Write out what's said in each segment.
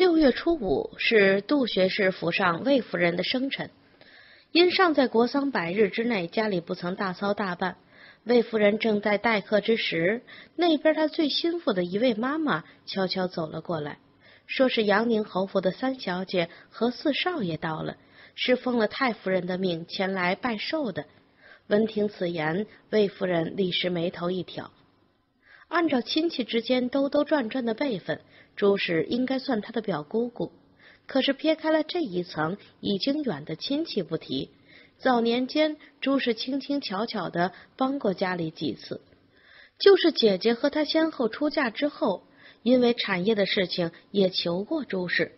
六月初五是杜学士府上魏夫人的生辰，因尚在国丧百日之内，家里不曾大操大办。魏夫人正在待客之时，那边她最心腹的一位妈妈悄悄走了过来，说是杨宁侯府的三小姐和四少爷到了，是奉了太夫人的命前来拜寿的。闻听此言，魏夫人立时眉头一挑。按照亲戚之间兜兜转转的辈分，朱氏应该算他的表姑姑。可是撇开了这一层已经远的亲戚不提，早年间朱氏轻轻巧巧的帮过家里几次。就是姐姐和她先后出嫁之后，因为产业的事情也求过朱氏。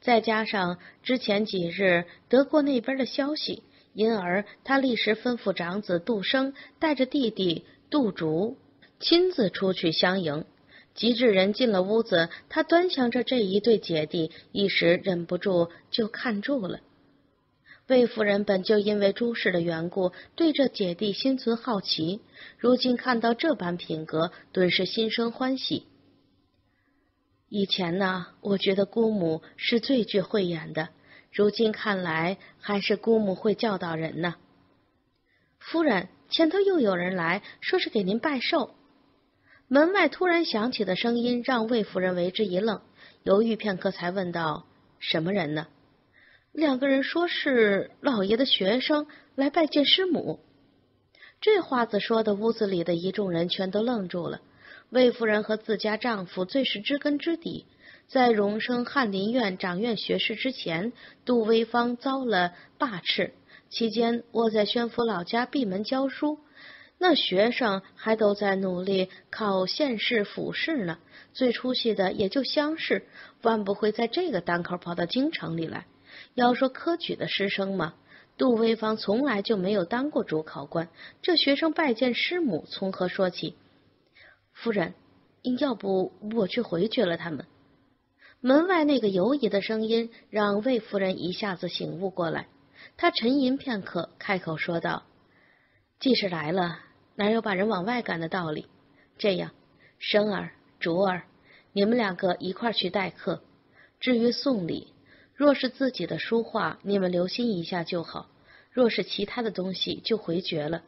再加上之前几日得过那边的消息，因而他立时吩咐长子杜生带着弟弟杜竹。亲自出去相迎，吉至人进了屋子，他端详着这一对姐弟，一时忍不住就看住了。魏夫人本就因为朱氏的缘故，对这姐弟心存好奇，如今看到这般品格，顿时心生欢喜。以前呢，我觉得姑母是最具慧眼的，如今看来，还是姑母会教导人呢。夫人，前头又有人来说是给您拜寿。门外突然响起的声音让魏夫人为之一愣，犹豫片刻才问道：“什么人呢？”两个人说是老爷的学生来拜见师母。这话子说的，屋子里的一众人全都愣住了。魏夫人和自家丈夫最是知根知底，在荣升翰林院掌院学士之前，杜威芳遭了罢斥，期间窝在宣府老家闭门教书。那学生还都在努力考县试、府试呢，最出息的也就乡试，万不会在这个当口跑到京城里来。要说科举的师生嘛，杜威芳从来就没有当过主考官，这学生拜见师母，从何说起？夫人，要不我去回绝了他们？门外那个犹疑的声音让魏夫人一下子醒悟过来，她沉吟片刻，开口说道。既是来了，哪有把人往外赶的道理？这样，生儿、竹儿，你们两个一块去待客。至于送礼，若是自己的书画，你们留心一下就好；若是其他的东西，就回绝了。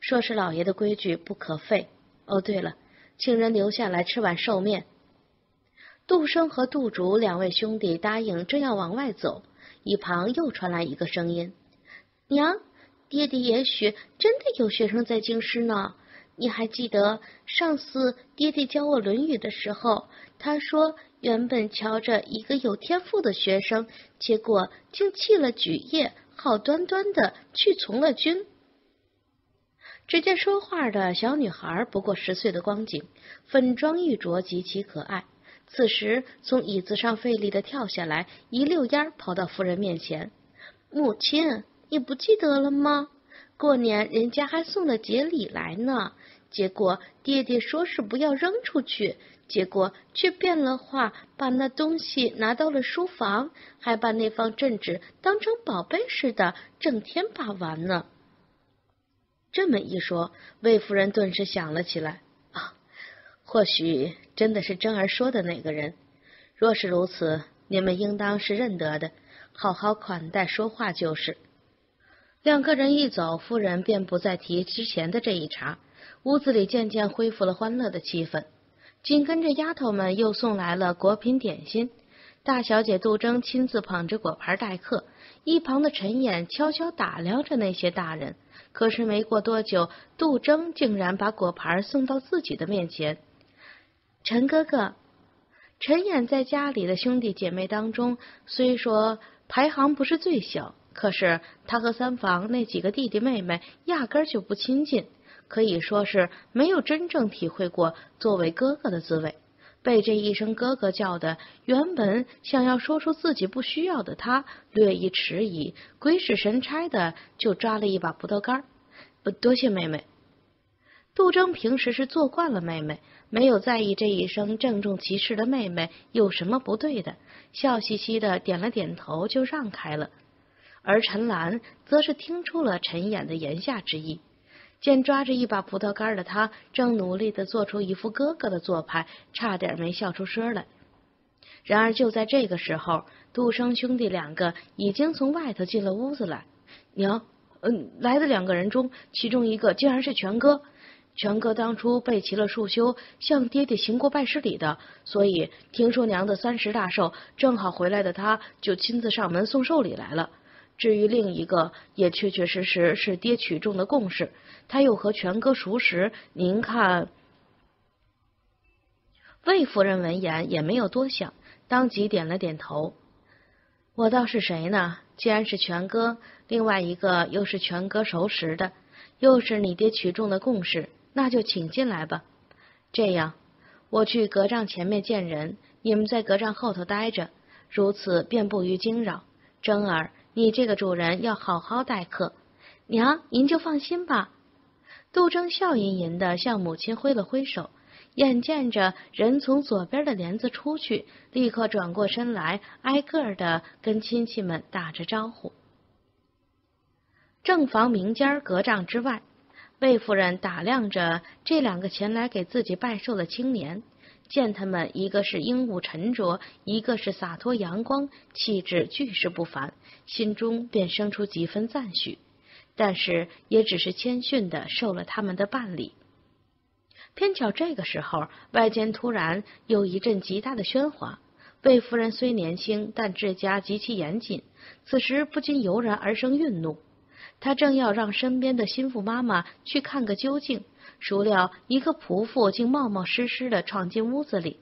说是老爷的规矩，不可废。哦，对了，请人留下来吃碗寿面。杜生和杜竹两位兄弟答应，正要往外走，一旁又传来一个声音：“娘。”爹爹也许真的有学生在京师呢。你还记得上次爹爹教我《论语》的时候，他说原本瞧着一个有天赋的学生，结果竟弃了举业，好端端的去从了军。只见说话的小女孩不过十岁的光景，粉妆玉琢，极其可爱。此时从椅子上费力的跳下来，一溜烟跑到夫人面前，母亲。你不记得了吗？过年人家还送了节礼来呢，结果爹爹说是不要扔出去，结果却变了话，把那东西拿到了书房，还把那方镇纸当成宝贝似的，整天把玩呢。这么一说，魏夫人顿时想了起来啊，或许真的是真儿说的那个人。若是如此，你们应当是认得的，好好款待说话就是。两个人一走，夫人便不再提之前的这一茬，屋子里渐渐恢复了欢乐的气氛。紧跟着，丫头们又送来了果品点心。大小姐杜征亲自捧着果盘待客，一旁的陈琰悄悄打量着那些大人。可是没过多久，杜征竟然把果盘送到自己的面前。陈哥哥，陈琰在家里的兄弟姐妹当中，虽说排行不是最小。可是他和三房那几个弟弟妹妹压根儿就不亲近，可以说是没有真正体会过作为哥哥的滋味。被这一声哥哥叫的，原本想要说出自己不需要的他，略一迟疑，鬼使神差的就抓了一把葡萄干。儿多谢妹妹。杜征平时是做惯了妹妹，没有在意这一声郑重其事的妹妹有什么不对的，笑嘻嘻的点了点头，就让开了。而陈兰则是听出了陈演的言下之意，见抓着一把葡萄干的他正努力的做出一副哥哥的做派，差点没笑出声来。然而就在这个时候，杜生兄弟两个已经从外头进了屋子来。娘，嗯，来的两个人中，其中一个竟然是全哥。全哥当初备齐了束修，向爹爹行过拜师礼的，所以听说娘的三十大寿正好回来的，他就亲自上门送寿礼来了。至于另一个，也确确实实是爹取中的共事，他又和全哥熟识。您看，魏夫人闻言也没有多想，当即点了点头。我倒是谁呢？既然是全哥，另外一个又是全哥熟识的，又是你爹取中的共事。那就请进来吧。这样，我去隔帐前面见人，你们在隔帐后头待着，如此便不于惊扰。征儿，你这个主人要好好待客。娘，您就放心吧。杜征笑吟吟的向母亲挥了挥手，眼见着人从左边的帘子出去，立刻转过身来，挨个的跟亲戚们打着招呼。正房明间隔帐之外。魏夫人打量着这两个前来给自己拜寿的青年，见他们一个是英武沉着，一个是洒脱阳光，气质俱是不凡，心中便生出几分赞许，但是也只是谦逊的受了他们的半礼。偏巧这个时候，外间突然有一阵极大的喧哗。魏夫人虽年轻，但治家极其严谨，此时不禁油然而生愠怒。他正要让身边的心腹妈妈去看个究竟，孰料一个仆妇竟冒冒失失的闯进屋子里。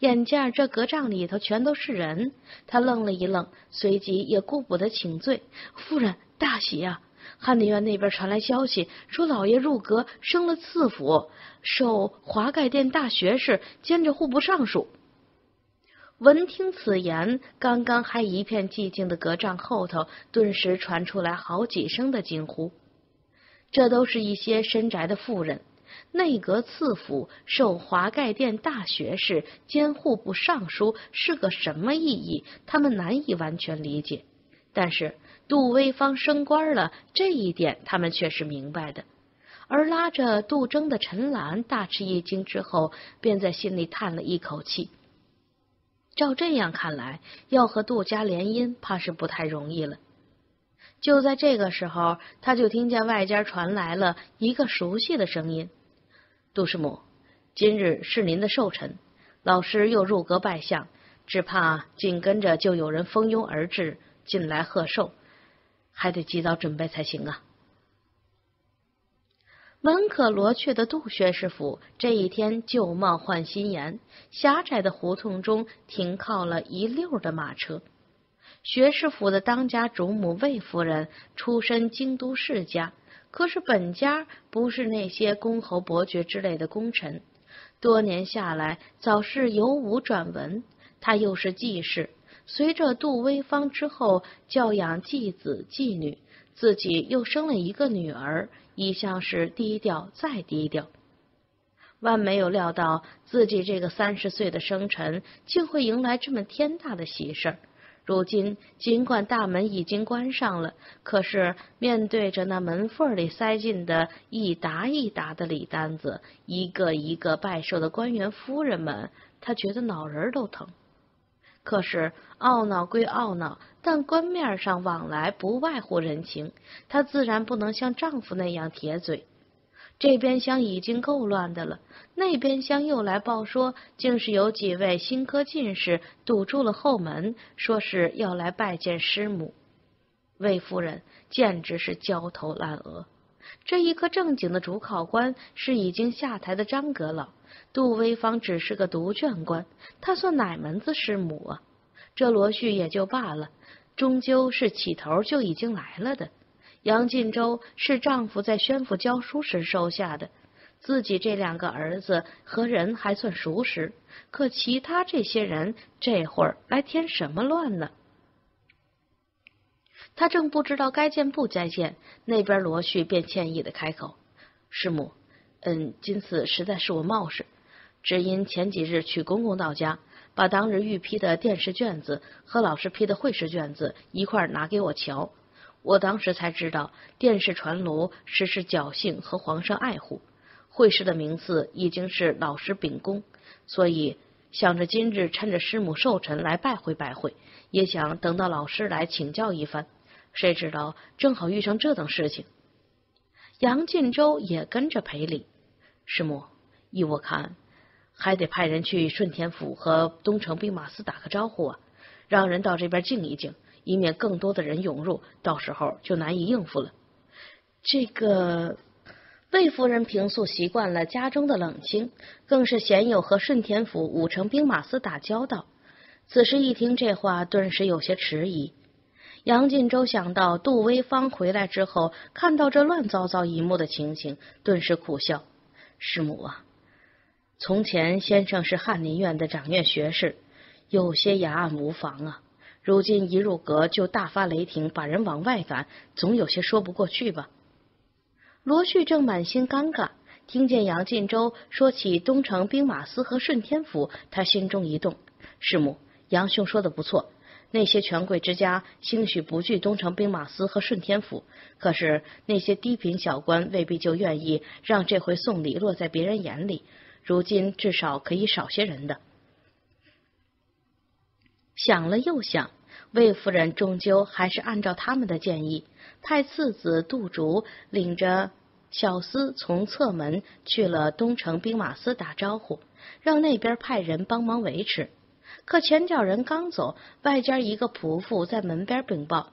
眼见这隔帐里头全都是人，他愣了一愣，随即也顾不得请罪：“夫人，大喜啊！翰林院那边传来消息，说老爷入阁升了次府，授华盖殿大学士，兼着户部尚书。”闻听此言，刚刚还一片寂静的隔帐后头，顿时传出来好几声的惊呼。这都是一些深宅的妇人，内阁次府受华盖殿大学士兼户部尚书是个什么意义？他们难以完全理解。但是杜威方升官了，这一点他们却是明白的。而拉着杜征的陈兰大吃一惊之后，便在心里叹了一口气。照这样看来，要和杜家联姻，怕是不太容易了。就在这个时候，他就听见外间传来了一个熟悉的声音：“杜师母，今日是您的寿辰，老师又入阁拜相，只怕紧跟着就有人蜂拥而至进来贺寿，还得及早准备才行啊。”门可罗雀的杜学士府这一天旧貌换新颜，狭窄的胡同中停靠了一溜的马车。学士府的当家主母魏夫人出身京都世家，可是本家不是那些公侯伯爵之类的功臣，多年下来早是由武转文。他又是继室，随着杜威方之后教养继子继女，自己又生了一个女儿。一向是低调再低调，万没有料到自己这个三十岁的生辰，竟会迎来这么天大的喜事儿。如今尽管大门已经关上了，可是面对着那门缝里塞进的一沓一沓的礼单子，一个一个拜寿的官员夫人们，他觉得脑仁都疼。可是懊恼归懊恼，但官面上往来不外乎人情，她自然不能像丈夫那样铁嘴。这边厢已经够乱的了，那边厢又来报说，竟是有几位新科进士堵住了后门，说是要来拜见师母。魏夫人简直是焦头烂额。这一个正经的主考官是已经下台的张阁老。杜威芳只是个独卷官，他算哪门子师母啊？这罗旭也就罢了，终究是起头就已经来了的。杨晋州是丈夫在宣府教书时收下的，自己这两个儿子和人还算熟识，可其他这些人这会儿来添什么乱呢？他正不知道该见不该见，那边罗旭便歉意的开口：“师母。”嗯，今次实在是我冒失，只因前几日去公公到家，把当日预批的殿试卷子和老师批的会试卷子一块拿给我瞧，我当时才知道殿试传卢实是侥幸和皇上爱护，会试的名次已经是老师秉公，所以想着今日趁着师母寿辰来拜会拜会，也想等到老师来请教一番。谁知道正好遇上这等事情。杨进州也跟着赔礼。师母，依我看，还得派人去顺天府和东城兵马司打个招呼啊，让人到这边静一静，以免更多的人涌入，到时候就难以应付了。这个魏夫人平素习惯了家中的冷清，更是鲜有和顺天府五城兵马司打交道。此时一听这话，顿时有些迟疑。杨进州想到杜威芳回来之后，看到这乱糟糟一幕的情形，顿时苦笑：“师母啊，从前先生是翰林院的掌院学士，有些雅案无妨啊。如今一入阁就大发雷霆，把人往外赶，总有些说不过去吧？”罗旭正满心尴尬，听见杨进州说起东城兵马司和顺天府，他心中一动。师母，杨兄说的不错，那些权贵之家兴许不惧东城兵马司和顺天府，可是那些低品小官未必就愿意让这回送礼落在别人眼里。如今至少可以少些人的。想了又想，魏夫人终究还是按照他们的建议，派次子杜竹领着。小厮从侧门去了东城兵马司打招呼，让那边派人帮忙维持。可前脚人刚走，外间一个仆妇在门边禀报：“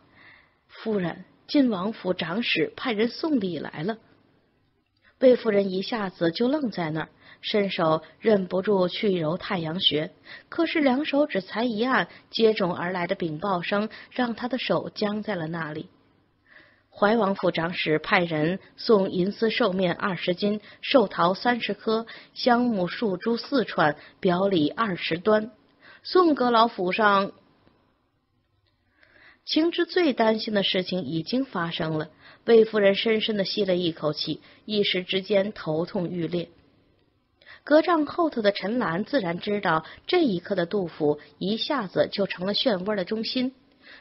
夫人，晋王府长史派人送礼来了。”魏夫人一下子就愣在那儿，伸手忍不住去揉太阳穴，可是两手指才一按，接踵而来的禀报声让她的手僵在了那里。怀王府长史派人送银丝寿面二十斤，寿桃三十颗，香木树珠四串，表里二十端。宋阁老府上，情之最担心的事情已经发生了。魏夫人深深的吸了一口气，一时之间头痛欲裂。隔帐后头的陈兰自然知道，这一刻的杜甫一下子就成了漩涡的中心。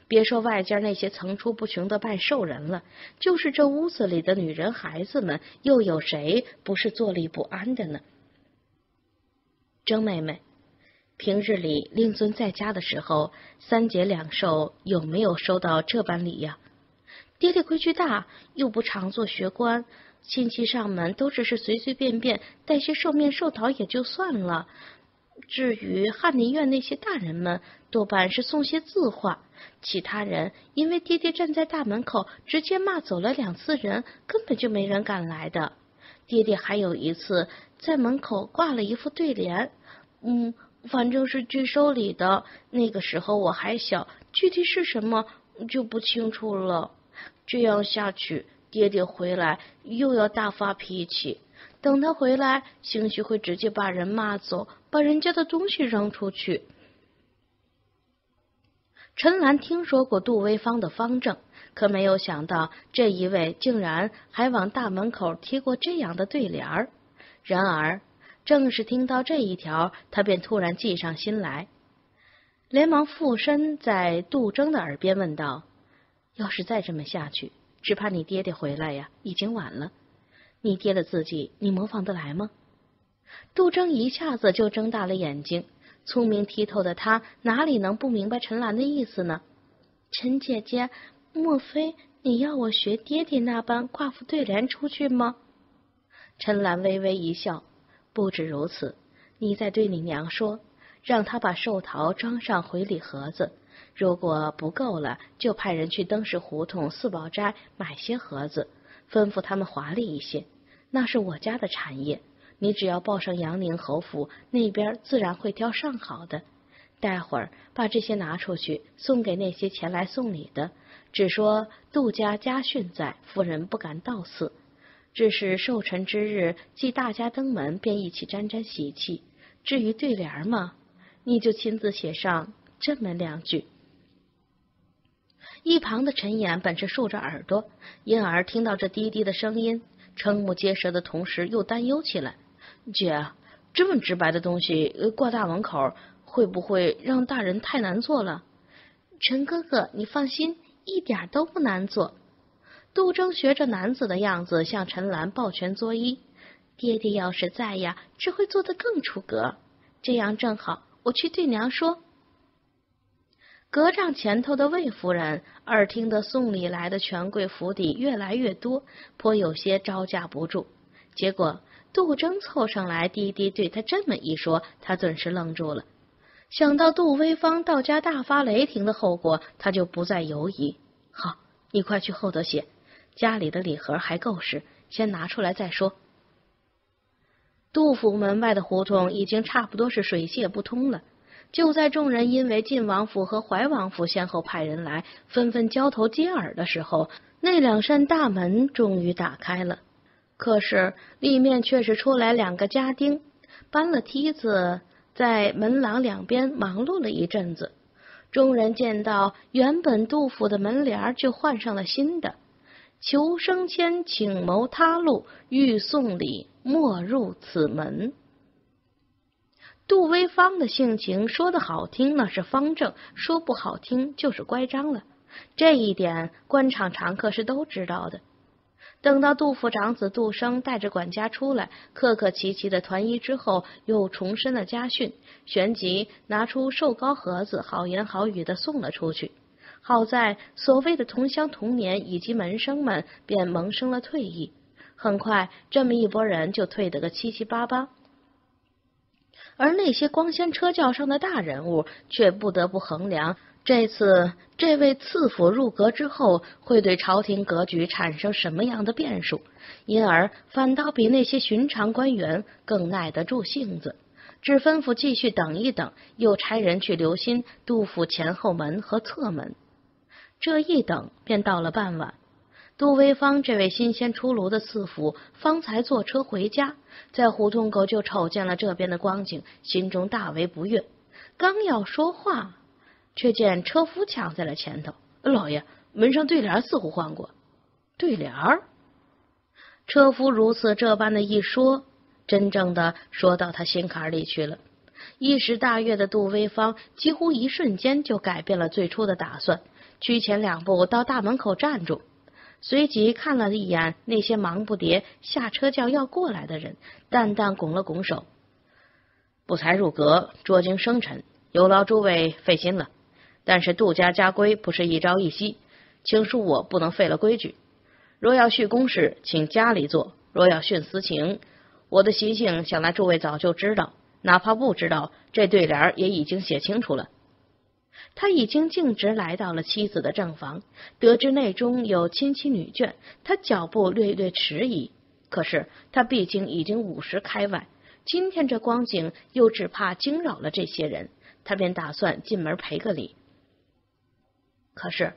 别说外间那些层出不穷的拜寿人了，就是这屋子里的女人孩子们，又有谁不是坐立不安的呢？征妹妹，平日里令尊在家的时候，三节两寿有没有收到这般礼呀？爹爹规矩大，又不常做学官，亲戚上门都只是随随便便带些寿面寿桃也就算了。至于翰林院那些大人们，多半是送些字画。其他人因为爹爹站在大门口，直接骂走了两次人，根本就没人敢来的。爹爹还有一次在门口挂了一副对联，嗯，反正是拒收礼的。那个时候我还小，具体是什么就不清楚了。这样下去，爹爹回来又要大发脾气。等他回来，兴许会直接把人骂走，把人家的东西扔出去。陈兰听说过杜威芳的方正，可没有想到这一位竟然还往大门口贴过这样的对联儿。然而，正是听到这一条，他便突然计上心来，连忙附身在杜征的耳边问道：“要是再这么下去，只怕你爹爹回来呀，已经晚了。”你爹的字迹，你模仿得来吗？杜征一下子就睁大了眼睛，聪明剔透的他哪里能不明白陈兰的意思呢？陈姐姐，莫非你要我学爹爹那般挂副对联出去吗？陈兰微微一笑，不止如此，你再对你娘说，让她把寿桃装上回礼盒子，如果不够了，就派人去登石胡同四宝斋买些盒子，吩咐他们华丽一些。那是我家的产业，你只要报上杨宁侯府，那边自然会挑上好的。待会儿把这些拿出去，送给那些前来送礼的，只说杜家家训在，夫人不敢到寺。这是寿辰之日，既大家登门，便一起沾沾喜气。至于对联嘛，你就亲自写上这么两句。一旁的陈岩本是竖着耳朵，因而听到这滴滴的声音。瞠目结舌的同时，又担忧起来：“姐，这么直白的东西挂大门口，会不会让大人太难做了？”陈哥哥，你放心，一点都不难做。杜征学着男子的样子，向陈兰抱拳作揖：“爹爹要是在呀，只会做得更出格。这样正好，我去对娘说。隔帐前头的魏夫人耳听得送礼来的权贵府邸越来越多，颇有些招架不住。结果杜征凑上来，低低对他这么一说，他顿时愣住了。想到杜威方到家大发雷霆的后果，他就不再犹疑。好，你快去后头写，家里的礼盒还够使，先拿出来再说。杜府门外的胡同已经差不多是水泄不通了。就在众人因为晋王府和怀王府先后派人来，纷纷交头接耳的时候，那两扇大门终于打开了。可是里面却是出来两个家丁，搬了梯子，在门廊两边忙碌了一阵子。众人见到原本杜甫的门帘，就换上了新的：“求升迁，请谋他路；欲送礼，莫入此门。”杜威方的性情，说的好听那是方正，说不好听就是乖张了。这一点，官场常客是都知道的。等到杜府长子杜生带着管家出来，客客气气的团揖之后，又重申了家训，旋即拿出寿糕盒子，好言好语的送了出去。好在所谓的同乡同年以及门生们便萌生了退意，很快这么一拨人就退得个七七八八。而那些光鲜车轿上的大人物，却不得不衡量这次这位赐府入阁之后，会对朝廷格局产生什么样的变数，因而反倒比那些寻常官员更耐得住性子，只吩咐继续等一等，又差人去留心杜府前后门和侧门。这一等，便到了傍晚。杜威方这位新鲜出炉的赐府，方才坐车回家，在胡同口就瞅见了这边的光景，心中大为不悦。刚要说话，却见车夫抢在了前头：“老爷，门上对联似乎换过。”对联儿。车夫如此这般的一说，真正的说到他心坎里去了。一时大悦的杜威方，几乎一瞬间就改变了最初的打算，趋前两步到大门口站住。随即看了一眼那些忙不迭下车叫要过来的人，淡淡拱了拱手：“不才入阁，捉惊生辰，有劳诸位费心了。但是杜家家规不是一朝一夕，请恕我不能废了规矩。若要续公事，请家里做；若要训私情，我的习性想来诸位早就知道，哪怕不知道，这对联也已经写清楚了。”他已经径直来到了妻子的正房，得知内中有亲戚女眷，他脚步略略迟疑。可是他毕竟已经五十开外，今天这光景又只怕惊扰了这些人，他便打算进门赔个礼。可是，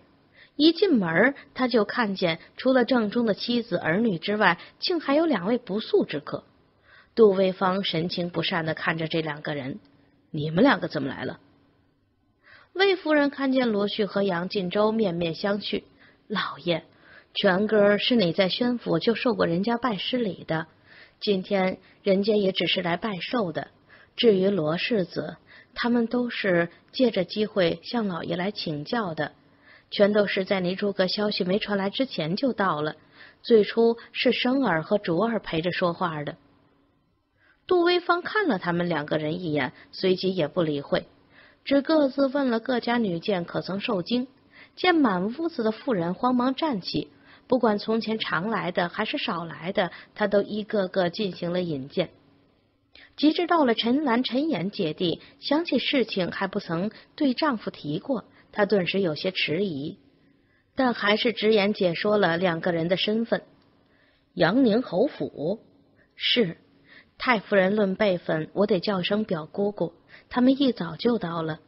一进门他就看见，除了正中的妻子儿女之外，竟还有两位不速之客。杜卫芳神情不善的看着这两个人：“你们两个怎么来了？”魏夫人看见罗旭和杨晋州面面相觑，老爷，全哥是你在宣府就受过人家拜师礼的，今天人家也只是来拜寿的。至于罗世子，他们都是借着机会向老爷来请教的，全都是在你诸葛消息没传来之前就到了。最初是生儿和竹儿陪着说话的。杜威芳看了他们两个人一眼，随即也不理会。只各自问了各家女眷可曾受惊，见满屋子的妇人慌忙站起，不管从前常来的还是少来的，他都一个个进行了引荐。及至到了陈兰、陈妍姐弟，想起事情还不曾对丈夫提过，她顿时有些迟疑，但还是直言解说了两个人的身份：杨宁侯府？是。太夫人，论辈分，我得叫声表姑姑。他们一早就到了，